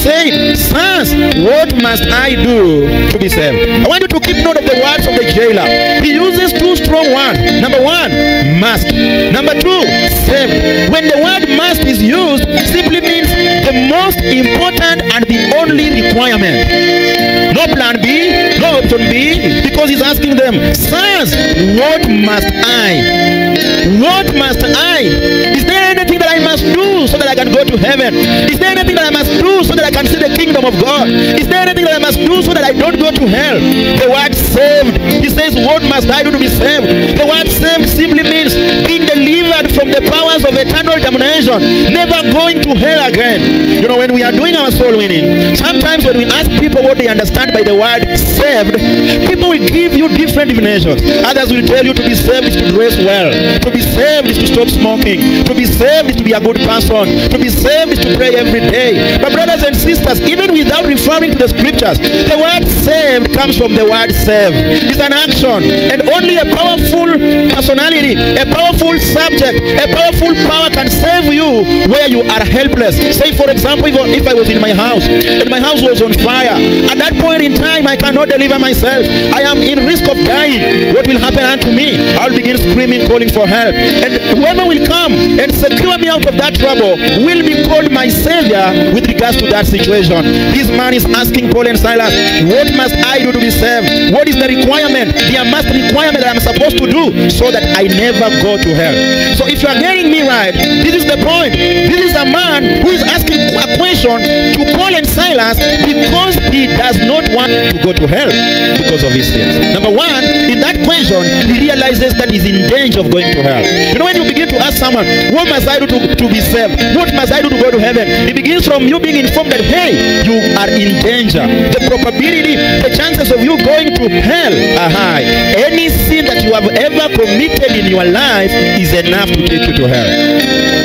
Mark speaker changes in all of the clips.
Speaker 1: said, Sons, what must I do to be saved? I want you to keep note of the words of the jailer. He uses two strong words. Number one, must. Number two, saved. When the word must is used, simply means the most important and the only requirement. No plan B, no option B, because he's asking them, Sons, what must I? To heaven? Is there anything that I must do so that I can see the kingdom of God? Is there anything that I must do so that I don't go to hell? The word saved. He says, What must I do to be saved? The word saved simply means being delivered the powers of eternal damnation, never going to hell again. You know, when we are doing our soul winning, sometimes when we ask people what they understand by the word saved, people will give you different definitions. Others will tell you to be saved is to dress well, to be saved is to stop smoking, to be saved is to be a good person, to be saved is to pray every day. But brothers and sisters, even without referring to the scriptures, the word saved comes from the word save. It's an action, and only a powerful personality, a powerful subject, a powerful power can save you where you are helpless. Say, for example, if, I was in my house and my house was on fire, at that point in time, I cannot deliver myself. I am in risk of dying. What will happen unto me? I'll begin screaming, calling for help. And whoever will come and secure me out of that trouble will be called my savior with regards to that situation. This man is asking Paul and Silas, what must I do to be saved? What is the requirement, the must requirement that I'm supposed to do so that I never go to hell? So if you are getting me right, this is the point. This is a man who is asking a question to Paul and Silas because he does not want to go to hell because of his sins. Number one, in that question, he realizes that he's in danger of going to hell. You know, when you begin to ask someone, what must I do to, to be saved? What must I do to go to heaven? It begins from you being informed that, hey, you are in danger. The probability, the chances of you going to hell are high. Any sin that you have ever committed in your life is enough to take you to hell.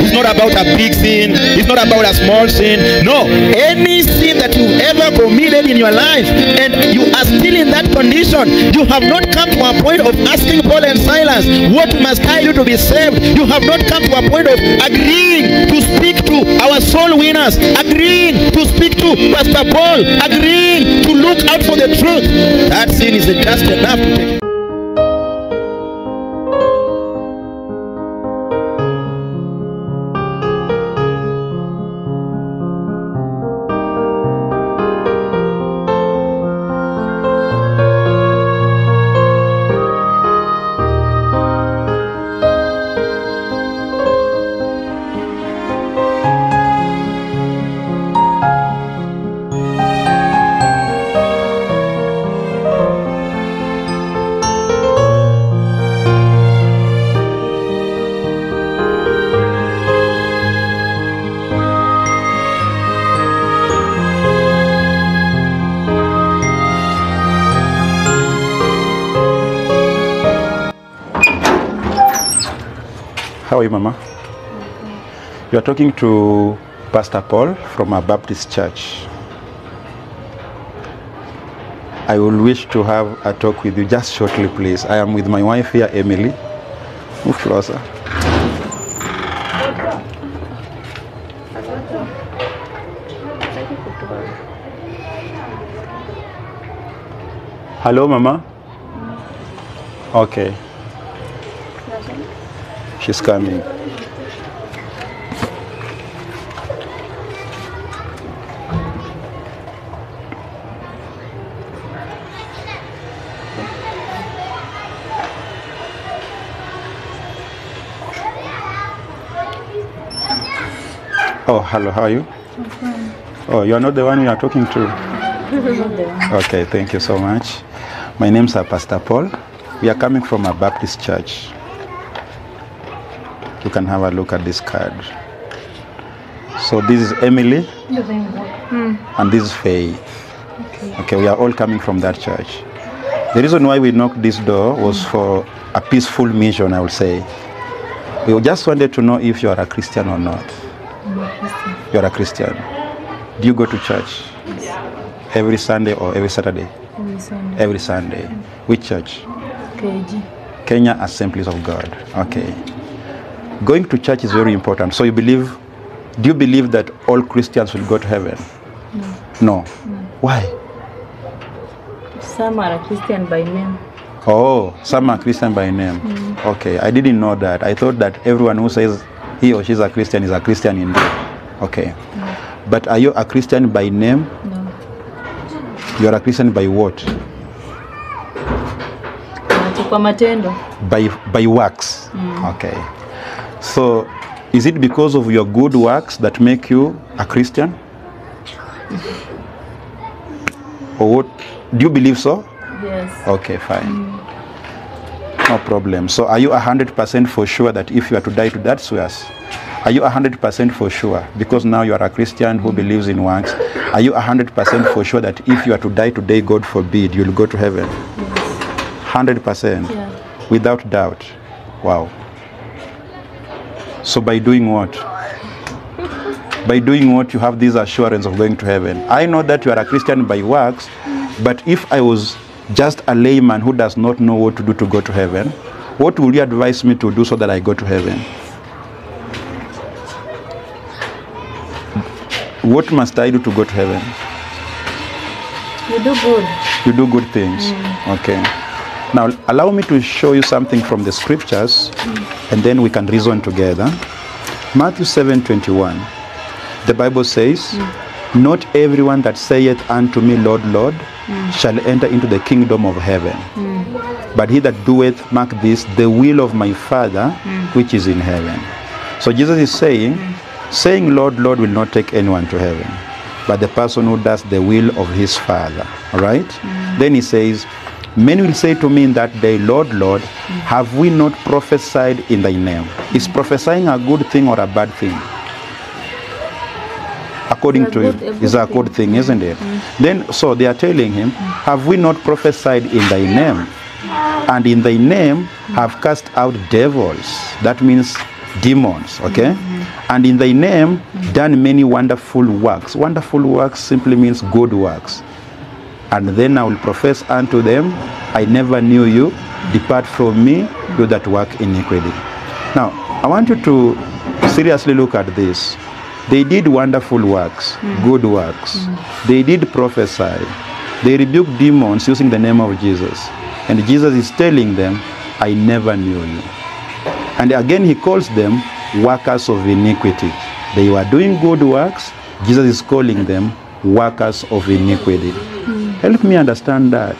Speaker 1: It's not about a big sin. It's not about a small sin. No. Any sin that you've ever committed in your life and you are still in that condition, you have not come to a point of asking Paul and Silas, what must I do to be saved? You have not come to a point of agreeing to speak to our soul winners, agreeing to speak to Pastor Paul, agreeing to look out for the truth. That sin is just enough to take
Speaker 2: How are you, Mama? You are talking to Pastor Paul from a Baptist church. I will wish to have a talk with you just shortly, please. I am with my wife here, Emily. Move closer. Hello, Mama. Okay. She's coming. Oh, hello, how are you? Oh, you are not the one we are talking to? Okay, thank you so much. My name's uh, Pastor Paul. We are coming from a Baptist church. You can have a look at this card. So this is Emily and this is Faith. Okay, we are all coming from that church. The reason why we knocked this door was for a peaceful mission, I would say. We just wanted to know if you are a Christian or not. You are a Christian. Do you go to church? Every Sunday or every Saturday?
Speaker 3: Every Sunday.
Speaker 2: Every Sunday. Which church?
Speaker 3: KAG.
Speaker 2: Kenya Assemblies of God. Okay. Going to church is very important. So you believe
Speaker 1: Do you believe that all Christians will go to heaven? No. no. no. Why?
Speaker 2: Some are a Christian by name.
Speaker 1: Oh, some are Christian by name. Mm. Okay, I didn't know that. I thought that everyone who says he or she's a Christian is a Christian indeed. Okay. Mm. But are you a Christian by name?
Speaker 2: No.
Speaker 1: You are a Christian by what?
Speaker 2: Kwa matendo.
Speaker 1: By by works. Mm. Okay. So, is it because of your good works that make you a Christian? Or what? Do you believe so?
Speaker 2: Yes.
Speaker 1: Okay, fine. No problem. So, are you 100% for sure that if you are to die to that swears? Are you 100% for sure? Because now you are a Christian who believes in works. Are you 100% for sure that if you are to die today, God forbid, you'll go to heaven? 100%?
Speaker 2: Yeah.
Speaker 1: Without doubt. Wow. So, by doing what? By doing what, you have this assurance of going to heaven. I know that you are a Christian by works, but if I was just a layman who does not know what to do to go to heaven, what would you advise me to do so that I go to heaven? What must I do to go to heaven?
Speaker 2: You do good.
Speaker 1: You do good things. Mm. Okay. Now, allow me to show you something from the scriptures, and then we can reason together. Matthew 7 21. The Bible says, Not everyone that saith unto me, Lord, Lord, shall enter into the kingdom of heaven, but he that doeth, mark this, the will of my Father which is in heaven. So Jesus is saying, saying Lord, Lord will not take anyone to heaven, but the person who does the will of his Father. All right? Then he says, Many will say to me in that day, Lord, Lord, have we not prophesied in thy name? Is prophesying a good thing or a bad thing? According to you,
Speaker 2: good- a
Speaker 1: is a
Speaker 2: good
Speaker 1: good thing, isn't it? Mm-hmm. Then, so they are telling him, Have we not prophesied in thy name? And in thy name have cast out devils. That means demons, okay? Mm-hmm. And in thy name done many wonderful works. Wonderful works simply means good works. And then I will profess unto them, I never knew you. Depart from me, you that work iniquity. Now, I want you to seriously look at this. They did wonderful works, good works. They did prophesy. They rebuked demons using the name of Jesus. And Jesus is telling them, I never knew you. And again, he calls them workers of iniquity. They were doing good works. Jesus is calling them workers of iniquity. Help me understand that.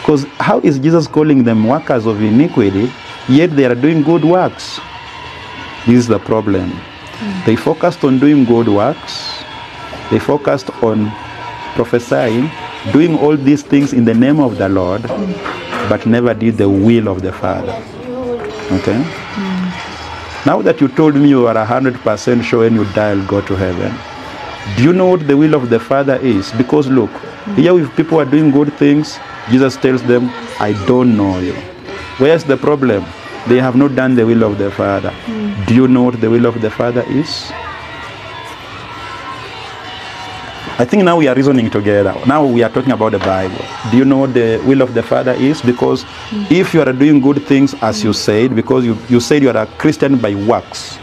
Speaker 1: Because how is Jesus calling them workers of iniquity, yet they are doing good works? This is the problem. They focused on doing good works, they focused on prophesying, doing all these things in the name of the Lord, but never did the will of the Father. Okay? Hmm. Now that you told me you are 100% sure when you die, you'll go to heaven. Do you know what the will of the Father is? Because look, here if people are doing good things, Jesus tells them, I don't know you. Where's the problem? They have not done the will of the Father. Mm. Do you know what the will of the Father is? I think now we are reasoning together. Now we are talking about the Bible. Do you know what the will of the Father is? Because mm. if you are doing good things as mm. you said, because you, you said you are a Christian by works,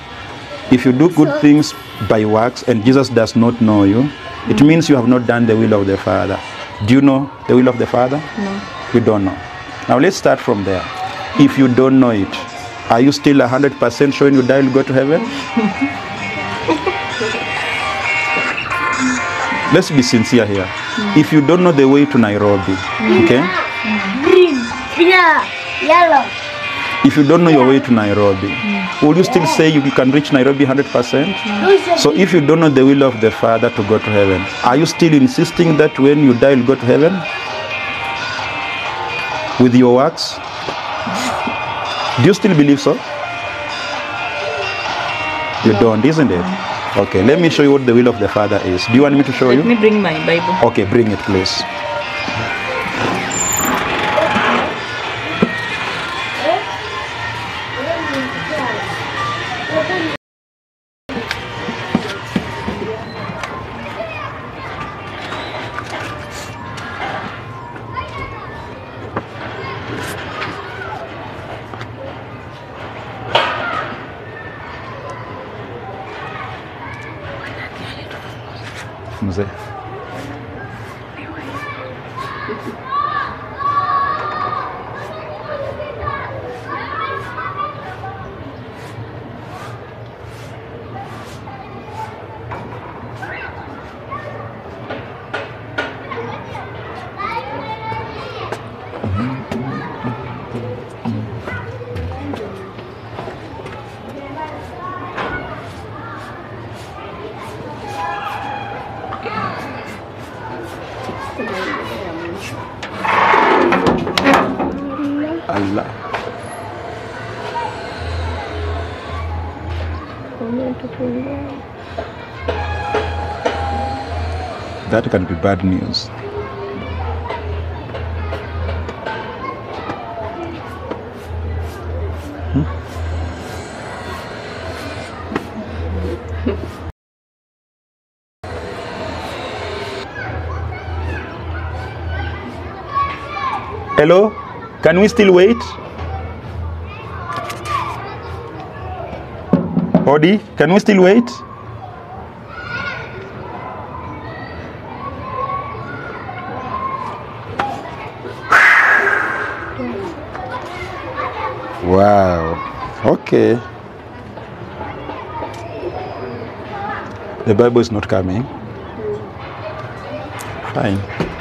Speaker 1: if you do good things by works and Jesus does not know you, it means you have not done the will of the Father. Do you know the will of the Father?
Speaker 2: No.
Speaker 1: You don't know. Now let's start from there. If you don't know it, are you still 100% sure when you die you'll go to heaven? let's be sincere here. If you don't know the way to Nairobi, okay?
Speaker 4: green, yeah, yellow.
Speaker 1: If you don't know your way to Nairobi, will you still say you can reach Nairobi 100%? So if you don't know the will of the Father to go to heaven, are you still insisting that when you die you'll go to heaven? With your works? Do you still believe so? You don't, isn't it? Okay, let me show you what the will of the Father is. Do you want me to show
Speaker 2: Let
Speaker 1: you?
Speaker 2: me bring my Bible.
Speaker 1: Okay, bring it, please. aí. Allah. That can be bad news. Hmm? Hello? Can we still wait? Odi, can we still wait? Wow. Okay. The Bible is not coming. Fine.